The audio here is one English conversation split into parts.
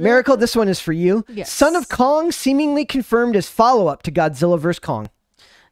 Miracle, this one is for you. Yes. Son of Kong seemingly confirmed as follow up to Godzilla vs. Kong.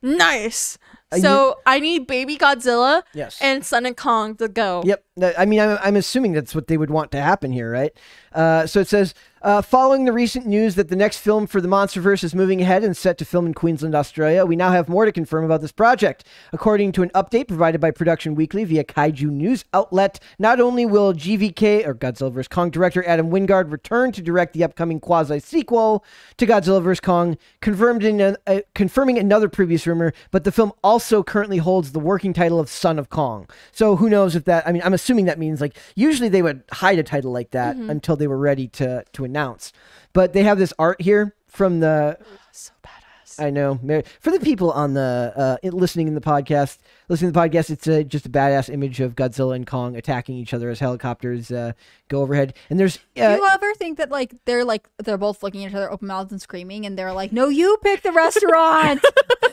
Nice. Uh, So I need Baby Godzilla Yes. and Son of Kong to go. Yep. I mean, I'm, I'm assuming that's what they would want to happen here, right? Uh, so it says, uh, following the recent news that the next film for the MonsterVerse is moving ahead and set to film in Queensland, Australia, we now have more to confirm about this project. According to an update provided by Production Weekly via Kaiju News outlet, not only will GVK or Godzilla vs. Kong director Adam Wingard return to direct the upcoming quasi sequel to Godzilla vs. Kong, confirmed in a, uh, confirming another previous rumor, but the film also currently holds the working title of Son of Kong. So who knows if that? I mean, I'm assuming that means like usually they would hide a title like that until they were ready to to announce. But they have this art here from the So badass. I know. For the people on the uh, listening in the podcast, listening to the podcast, it's uh, just a badass image of Godzilla and Kong attacking each other as helicopters uh, go overhead. And there's Do uh, you ever think that like they're like they're both looking at each other open mouths and screaming, and they're like, "No, you pick the restaurant."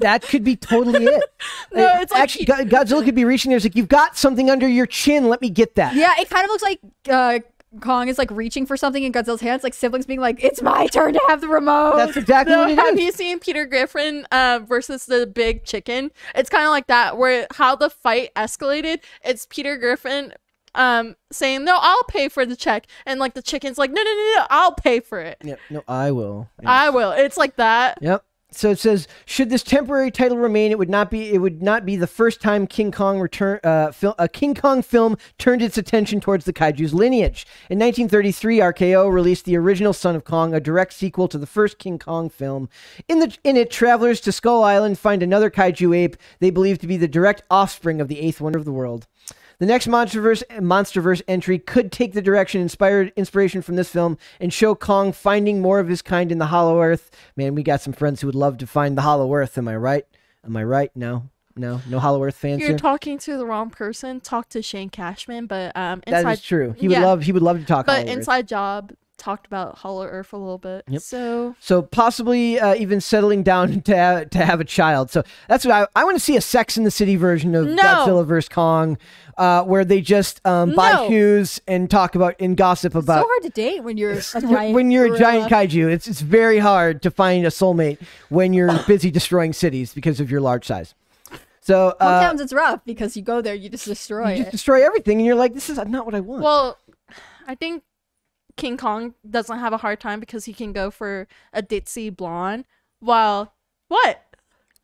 that could be totally it. No, it's like actually Go- Godzilla could be reaching there. It's like you've got something under your chin. Let me get that. yeah, it kind of looks like uh, Kong is like reaching for something in Godzilla's hands, like siblings being like, "It's my turn to have the remote." That's exactly So what it have is. you seen Peter Griffin uh, versus the big chicken? It's kind of like that, where how the fight escalated. It's Peter Griffin um saying, "No, I'll pay for the check," and like the chicken's like, "No, no, no, no, I'll pay for it. Yep. No, I will. Yeah. I will." It's like that. Yep. So it says, should this temporary title remain, it would not be it would not be the first time King Kong return uh, fil- a King Kong film turned its attention towards the kaiju's lineage. In 1933, RKO released the original Son of Kong, a direct sequel to the first King Kong film. In the in it, travelers to Skull Island find another kaiju ape they believe to be the direct offspring of the eighth wonder of the world. The next MonsterVerse MonsterVerse entry could take the direction inspired inspiration from this film and show Kong finding more of his kind in the Hollow Earth. Man, we got some friends who would love to find the Hollow Earth. Am I right? Am I right? No, no, no Hollow Earth fans You're here. talking to the wrong person. Talk to Shane Cashman, but um, inside is true. He would love. He would love to talk. but Hollow Earth. Inside Job talked about Hollow Earth a little bit. Yep. So So possibly uh, even settling down to ha- to have a child. So that's what I I want to see a Sex in the City version of No. Godzilla vs Kong, uh, where they just um, buy No. shoes and talk about and gossip about. It's so hard to date when you're a when- giant when you're a giant kaiju, it's it's very hard to find a soulmate when you're busy destroying cities because of your large size. So uh, Hometowns, it's rough because you go there, you just destroy you just it. destroy everything, and you're like, this is not what I want. Well, I think King Kong doesn't have a hard time because he can go for a ditzy blonde. While what?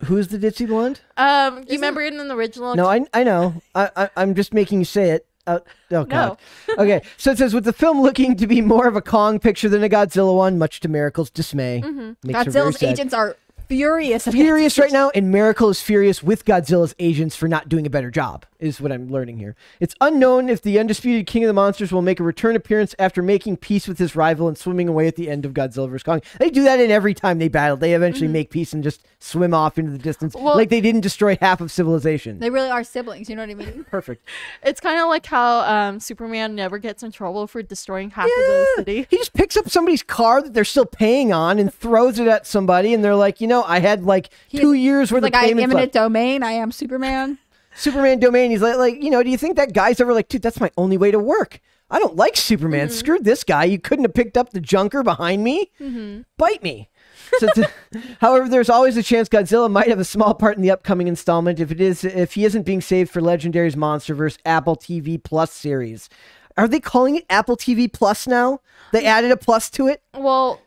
Who's the ditzy blonde? Um, you remember it in the original? No, I I know. I, I I'm just making you say it. Uh, oh god. No. okay, so it says with the film looking to be more of a Kong picture than a Godzilla one, much to Miracle's dismay. Mm-hmm. Makes her very Godzilla's agents are furious. furious right now, and Miracle is furious with Godzilla's agents for not doing a better job, is what I'm learning here. It's unknown if the undisputed king of the monsters will make a return appearance after making peace with his rival and swimming away at the end of Godzilla vs. Kong. They do that in every time they battle. They eventually make peace and just swim off into the distance, Well- like they didn't destroy half of civilization. They really are siblings. You know what I mean? Perfect. It's kind of like how um Superman never gets in trouble for destroying half of the city. He just picks up somebody's car that they're still paying on and throws it at somebody, and they're like, you know, I had like He's- two years worth like of I am eminent left. domain. I am Superman. Superman domain. He's like, like, you know, do you think that guy's ever like, dude, that's my only way to work. I don't like Superman. Mm-hmm. Screw this guy. You couldn't have picked up the junker behind me. Bite me. So to- however, there's always a chance Godzilla might have a small part in the upcoming installment if it is if he isn't being saved for Legendary's MonsterVerse Apple TV Plus series. Are they calling it Apple TV Plus now? They added a plus to it. Well,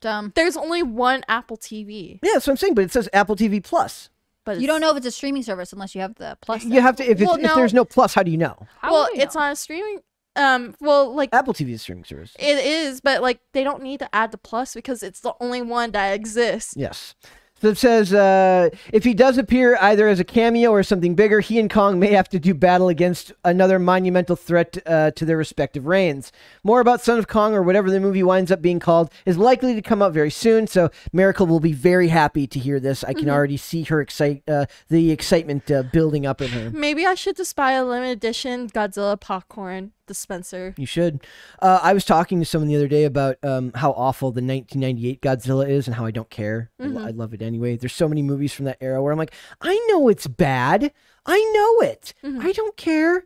Dumb. there's only one Apple TV, Yeah, that's what I'm saying. But it says Apple TV Plus. But You don't know if it's a streaming service unless you have the plus. You have to. If, it's, Well, if no. there's no plus, how do you know? How Well, would we it's know? not a streaming. Um, well, like Apple TV is a streaming service. it is, but like they don't need to add the plus because it's the only one that exists. Yes. It says uh, if he does appear either as a cameo or something bigger, he and Kong may have to do battle against another monumental threat uh, to their respective reigns. More about Son of Kong or whatever the movie winds up being called is likely to come out very soon. So Miracle will be very happy to hear this. I can already see her excite uh, the excitement uh, building up in her. Maybe I should just buy a limited edition Godzilla popcorn dispenser. You should. Uh, I was talking to someone the other day about um, how awful the 1998 Godzilla is and how I don't care. I lo- I, love it anyway. There's so many movies from that era where I'm like, I know it's bad. I know it. I don't care.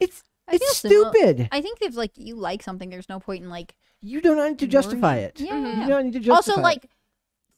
It's I It's stupid. I think if like you like something, there's no point in like You don't need to justify it. Yeah. Mhm. You don't need to justify also it. like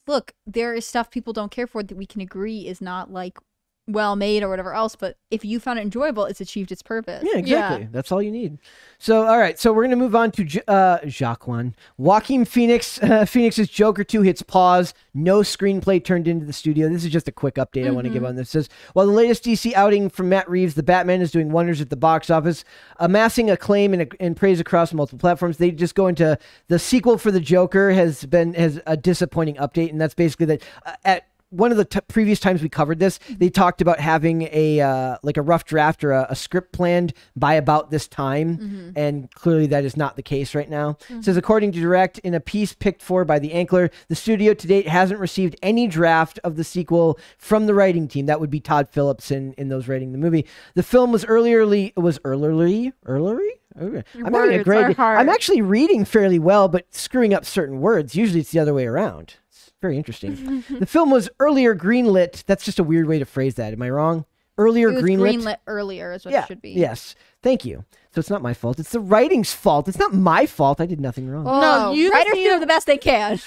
look there is stuff people don't care for that we can agree is not like well made or whatever else but if you found it enjoyable it's achieved its purpose Yeah, exactly. That's all you need. So, all right. So we're gonna move on to uh, Jacqueline. Joaquin Phoenix. Uh, Phoenix's Joker Two hits pause. No screenplay turned into the studio. This is just a quick update I want to give on this. It says while the latest DC outing from Matt Reeves, the Batman is doing wonders at the box office, amassing acclaim and, and praise across multiple platforms. They just go into the sequel for the Joker has been has a disappointing update, and that's basically that uh, at one of the t- previous times we covered this, they talked about having a uh, like a rough draft or a, a script planned by about this time, and clearly that is not the case right now. It says according to Direct, in a piece picked for by the Ankler, the studio to date hasn't received any draft of the sequel from the writing team. That would be Todd Phillips in, in those writing the movie. The film was earlierly it was earlierly earlierly. Okay. I'm having a great. I'm actually reading fairly well, but screwing up certain words. Usually, it's the other way around. It's very interesting. the film was earlier greenlit. That's just a weird way to phrase that. Am I wrong? Earlier it was greenlit. greenlit earlier is what yeah. it should be Yes. Thank you. So it's not my fault. It's the writing's fault. It's not my fault. I did nothing wrong. oh, No, you just writers need do the best they can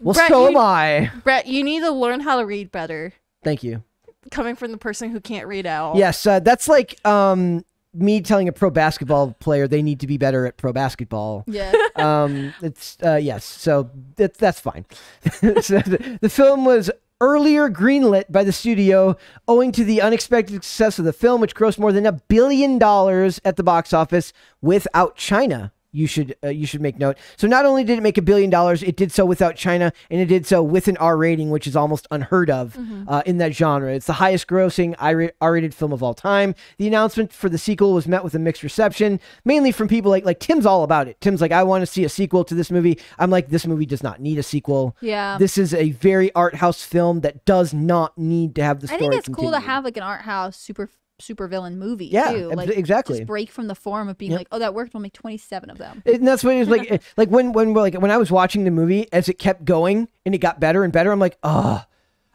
well, Brett, so you- am I. Brett, you need to learn how to read better. Thank you. Coming from the person who can't read at all. Yes, uh, that's like um, me telling a pro basketball player they need to be better at pro basketball. yeah um, it's uh, yes, so that, that's fine. so the, the film was earlier greenlit by the studio owing to the unexpected success of the film, which grossed more than a billion dollars at the box office without China. You should uh, you should make note. So not only did it make a billion dollars, it did so without China, and it did so with an R rating, which is almost unheard of uh, in that genre. It's the highest grossing R rated film of all time. The announcement for the sequel was met with a mixed reception, mainly from people like like Tim's all about it. Tim's like, I want to see a sequel to this movie. I'm like, this movie does not need a sequel. yeah This is a very art house film that does not need to have the i think it's cool to have like an art house super super villain movie Yeah, too like exactly. just break from the form of being Yep. like oh that worked we'll make 27 of them And that's what it was like. like when when we're like when I was watching the movie, as it kept going and it got better and better, I'm like, oh,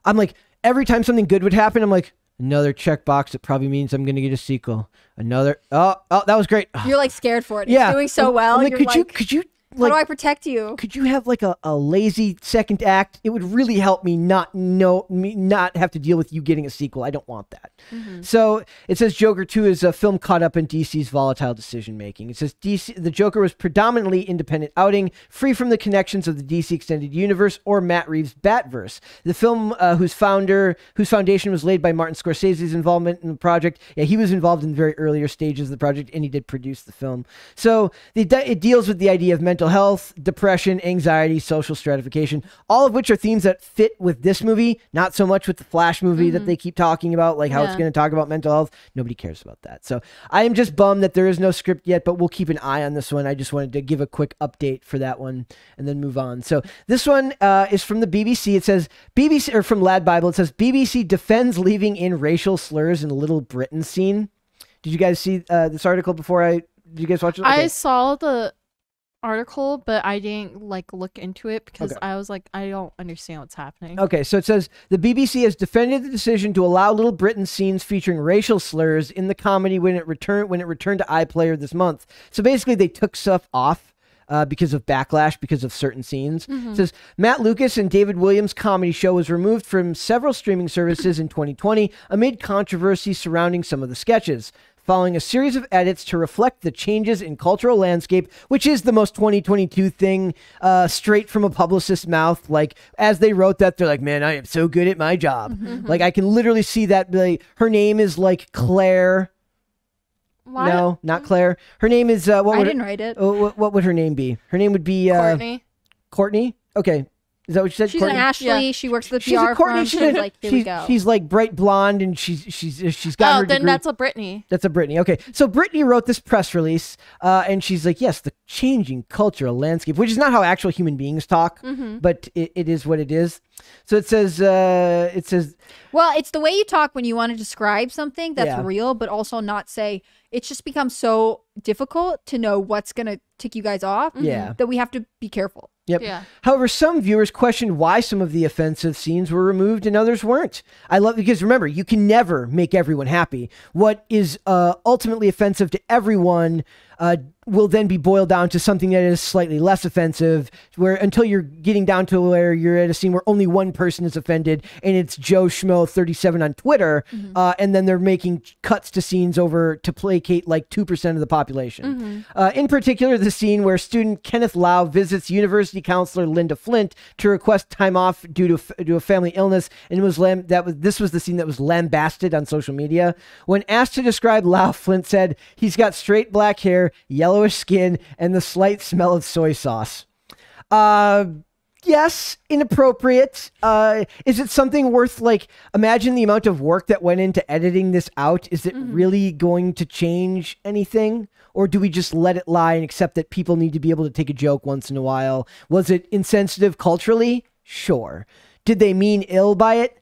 I'm like every time something good would happen, I'm like another checkbox that probably means I'm gonna get a sequel. Another oh oh that was great. you're like scared for it it's yeah, doing so well I'm like, could like you could you how do i protect you could you have like a, a lazy second act? It would really help me not know me not have to deal with you getting a sequel. I don't want that. So it says Joker 2 is a film caught up in DC's volatile decision making. It says DC the Joker was predominantly independent outing, free from the connections of the DC extended universe or Matt Reeves' Batverse. The film uh, whose founder whose foundation was laid by Martin Scorsese's involvement in the project. Yeah, he was involved in the very earlier stages of the project and he did produce the film. So the, it deals with the idea of mental health, depression, anxiety, social stratification, all of which are themes that fit with this movie, not so much with the Flash movie that they keep talking about, like how it's going to talk about mental health. Nobody cares about that. So I am just bummed that there is no script yet, but we'll keep an eye on this one. I just wanted to give a quick update for that one and then move on. So this one uh, is from the BBC. It says BBC or from Lad Bible. It says BBC defends leaving in racial slurs in Little Britain scene. Did you guys see uh, this article before I? Did you guys watch it? I saw the article, but I didn't like look into it because Okay. I was like, I don't understand what's happening. Okay, so it says the BBC has defended the decision to allow Little Britain scenes featuring racial slurs in the comedy when it returned when it returned to iPlayer this month. So basically, they took stuff off. Uh, because of backlash, because of certain scenes. It says Matt Lucas and David Walliams' comedy show was removed from several streaming services in 2020 amid controversy surrounding some of the sketches. Following a series of edits to reflect the changes in cultural landscape, which is the most 2022 thing, uh, straight from a publicist's mouth. Like as they wrote that, they're like, "Man, I am so good at my job." Like I can literally see that. Like her name is like Claire. Why? No, not Claire. Her name is uh, what I would didn't write it. oh, what, what would her name be? Her name would be uh, Courtney. Courtney. Okay, is that what you said? She's Courtney? an Ashley. Yeah. She works at the She's PR a Courtney. firm. She's, She's like, here she's, we go. she's like bright blonde, and she's she's she's got Oh, her then degree. that's a Brittany. That's a Brittany. Okay. So Brittany wrote this press release, uh, and she's like, yes, the changing cultural landscape, which is not how actual human beings talk, Mm-hmm. but it, it is what it is. So it says, uh, it says, Well, it's the way you talk when you want to describe something that's Yeah. real, but also not say it's just become so difficult to know what's gonna tick you guys off. Yeah. That we have to be careful. Yep. Yeah. However, some viewers questioned why some of the offensive scenes were removed and others weren't. I love because remember, you can never make everyone happy. What is uh, ultimately offensive to everyone uh, will then be boiled down to something that is slightly less offensive. Where until you're getting down to where you're at a scene where only one person is offended, and it's Joe Schmo thirty seven on Twitter, uh, and then they're making cuts to scenes over to placate like two percent of the population. Uh, in particular, the scene where student Kenneth Lau visits university counselor Linda Flint to request time off due to due to a family illness, and it was lam- that was this was the scene that was lambasted on social media. When asked to describe Lau, Flint said he's got straight black hair, yellowish skin, and the slight smell of soy sauce. Uh, yes, inappropriate. Uh, is it something worth like? Imagine the amount of work that went into editing this out. Is it really going to change anything? Or do we just let it lie and accept that people need to be able to take a joke once in a while? Was it insensitive culturally? Sure. Did they mean ill by it?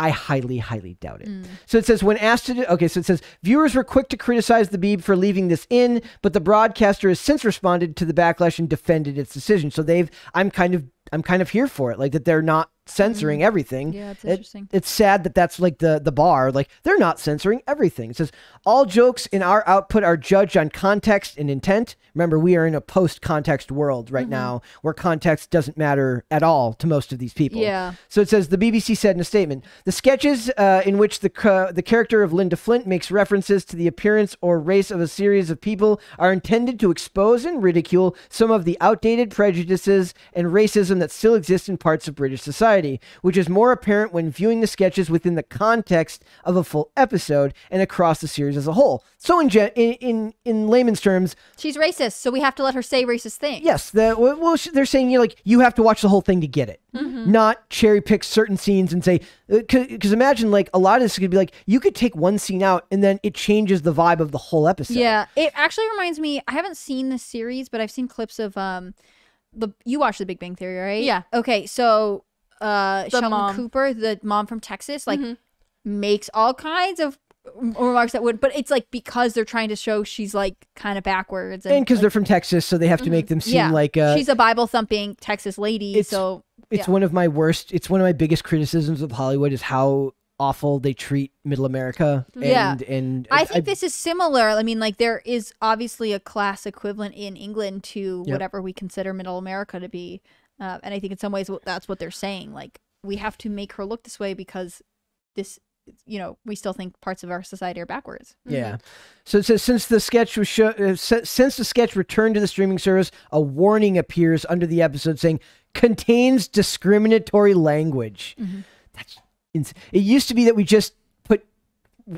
I highly, highly doubt it. Mm. So it says when asked to do, okay, so it says viewers were quick to criticize the Beeb for leaving this in, but the broadcaster has since responded to the backlash and defended its decision. So they've, I'm kind of, I'm kind of here for it, like that they're not censoring everything. Yeah, it's It- interesting. it's sad that that's like the the bar. Like they're not censoring everything. It says all jokes in our output are judged on context and intent. Remember, we are in a post context world right now where context doesn't matter at all to most of these people. Yeah. So it says the BBC said in a statement the sketches uh, in which the the character of Linda Flint makes references to the appearance or race of a series of people are intended to expose and ridicule some of the outdated prejudices and racism that still exist in parts of British society, which is more apparent when viewing the sketches within the context of a full episode and across the series as a whole. So in gen- in, in in layman's terms, She's racist, so we have to let her say racist things. Yes, the well, well, they're saying you know, like you have to watch the whole thing to get it, not cherry pick certain scenes and say because imagine like a lot of this could be like you could take one scene out and then it changes the vibe of the whole episode. Yeah, it actually reminds me. I haven't seen this series, but I've seen clips of um, the you watch The Big Bang Theory, right? Yeah. Okay, so uh, Sheldon mom. Cooper, the mom from Texas, like makes all kinds of remarks that would, but it's like because they're trying to show she's like kind of backwards, and because like, they're from Texas, so they have to make them seem yeah, like uh, she's a Bible thumping Texas lady. it's- So it's yeah. one of my worst. It's one of my biggest criticisms of Hollywood is how awful they treat Middle America. And, Yeah. and I think this is similar. I mean, like there is obviously a class equivalent in England to Yep. whatever we consider Middle America to be, uh, and I think in some ways that's what they're saying. Like we have to make her look this way because this, you know, we still think parts of our society are backwards. Yeah. So it says since the sketch was show, uh, since the sketch returned to the streaming service, a warning appears under the episode saying contains discriminatory language. That's ins- it used to be that we just put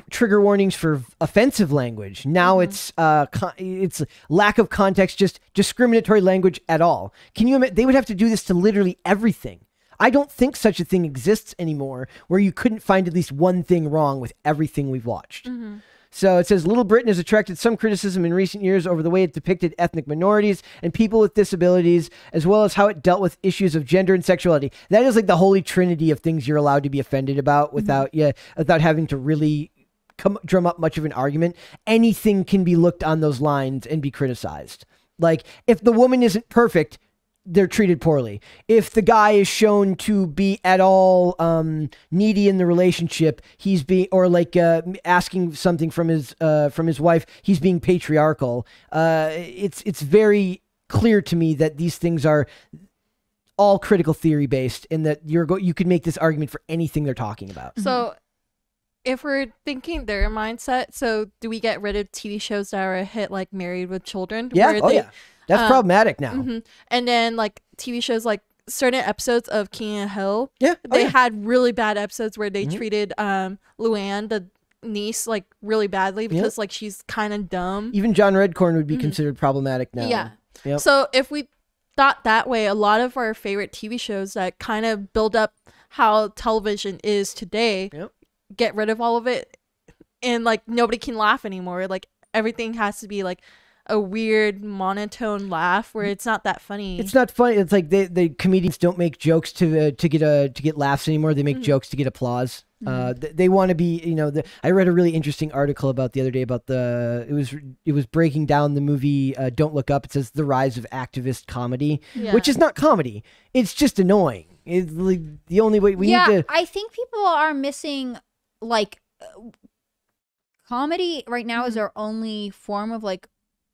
trigger warnings for offensive language. Now mm-hmm. it's uh con- it's lack of context, just discriminatory language at all. Can you imagine? They would have to do this to literally everything. I don't think such a thing exists anymore where you couldn't find at least one thing wrong with everything we've watched. Mm-hmm. So it says Little Britain has attracted some criticism in recent years over the way it depicted ethnic minorities and people with disabilities, as well as how it dealt with issues of gender and sexuality. That is like the holy trinity of things you're allowed to be offended about mm-hmm. without yeah, without having to really come drum up much of an argument. Anything can be looked on those lines and be criticized. Like if the woman isn't perfect, they're treated poorly. If the guy is shown to be at all um, needy in the relationship, he's being or like uh, asking something from his uh, from his wife, he's being patriarchal. Uh, it's it's very clear to me that these things are all critical theory based, and that you're go- you could make this argument for anything they're talking about. So, if we're thinking their mindset, so do we get rid of TV shows that are a hit like Married with Children? Yeah, oh they- yeah, that's um, problematic now. mhm. And then like TV shows like certain episodes of King of Hill, Yeah, oh, they yeah. had really bad episodes where they Mhm. treated um Luann, the niece, like really badly because like she's kind of dumb. Even John Redcorn would be Mhm. considered problematic now. Yeah. Yep. So if we thought that way, a lot of our favorite TV shows that kind of build up how television is today, Yep. Get rid of all of it, and like nobody can laugh anymore. Like everything has to be like a weird monotone laugh where it's not that funny. It's not funny. It's like they, the comedians don't make jokes to uh, to get a to get laughs anymore. They make jokes to get applause. Uh, th- they want to be, you know. The, I read a really interesting article about the other day about the. It was it was breaking down the movie uh, Don't Look Up. It says the rise of activist comedy, Yeah. which is not comedy. It's just annoying. It's like the only way we yeah, need to. I think people are missing like uh, comedy right now is Mhm. our only form of like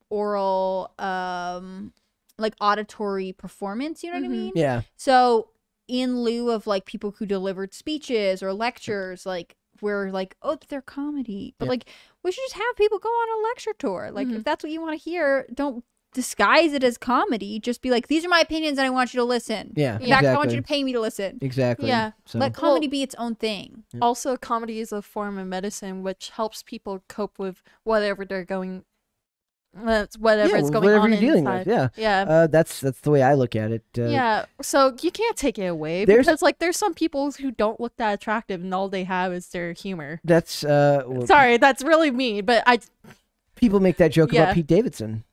oral um like auditory performance, you know what I Mhm. mean? Yeah, So in lieu of like people who delivered speeches or lectures, like we're like, oh, they're comedy. But Yeah. like we should just have people go on a lecture tour. Like Mhm. if that's what you want to hear, don't disguise it as comedy. Just be like, these are my opinions and I want you to listen. yeah, In fact, I want you to pay me to listen. exactly. Yeah. So Let comedy be its own thing. Also, comedy is a form of medicine which helps people cope with whatever they're going, uh, whatever yeah, is going whatever on you're dealing inside. with. Yeah. Yeah. Uh, that's that's the way I look at it. Uh, yeah, so you can't take it away There's- because like there's some people who don't look that attractive and all they have is their humor. That's uh. well, Sorry, that's really mean, but I People make that joke Yeah. about Pete Davidson.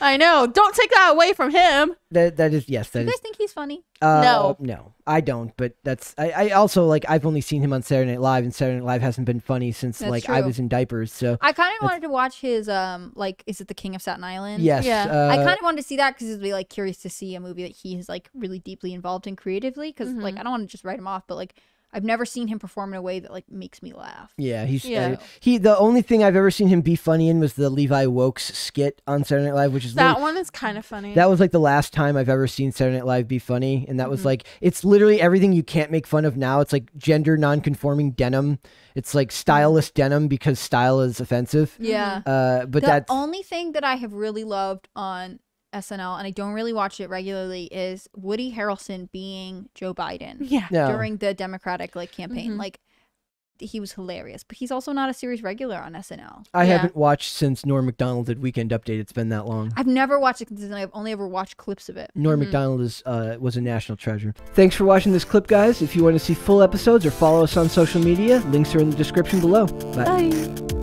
I know. Don't take that away from him. That that is yes. Do That you is guys think he's funny? Uh, No. no, I don't. But that's I, I also like I've only seen him on Saturday Night Live, and Saturday Night Live hasn't been funny since That's like I was in diapers. So I kind of wanted to watch his um like is it the King of Staten Island? yes, Yeah. uh, I kind of wanted to see that because it'd be like curious to see a movie that he is like really deeply involved in creatively. Because like Mhm. I don't want to just write him off, but like I've never seen him perform in a way that like makes me laugh. yeah he's Yeah. uh, he. The only thing I've ever seen him be funny in was the Levi Wokes skit on Saturday Night Live, which is That literally- one is kind of funny. that was like the last time I've ever seen Saturday Night Live be funny, and that was Mhm. like it's literally everything you can't make fun of now. It's like gender non-conforming denim. It's like styleless denim because style is offensive. Yeah. Uh, but the that's only thing that I have really loved on SNL, and I don't really watch it regularly, is Woody Harrelson being Joe Biden yeah. no. during the Democratic like campaign. Mhm. Like he was hilarious, but he's also not a series regular on SNL. I Yeah. haven't watched since Norm Macdonald did Weekend Update. It's been that long. I've never watched it consistently. I've only ever watched clips of it. Norm Mhm. Macdonald is uh, was a national treasure. Thanks for watching this clip, guys. If you want to see full episodes or follow us on social media, links are in the description below. Bye. Bye.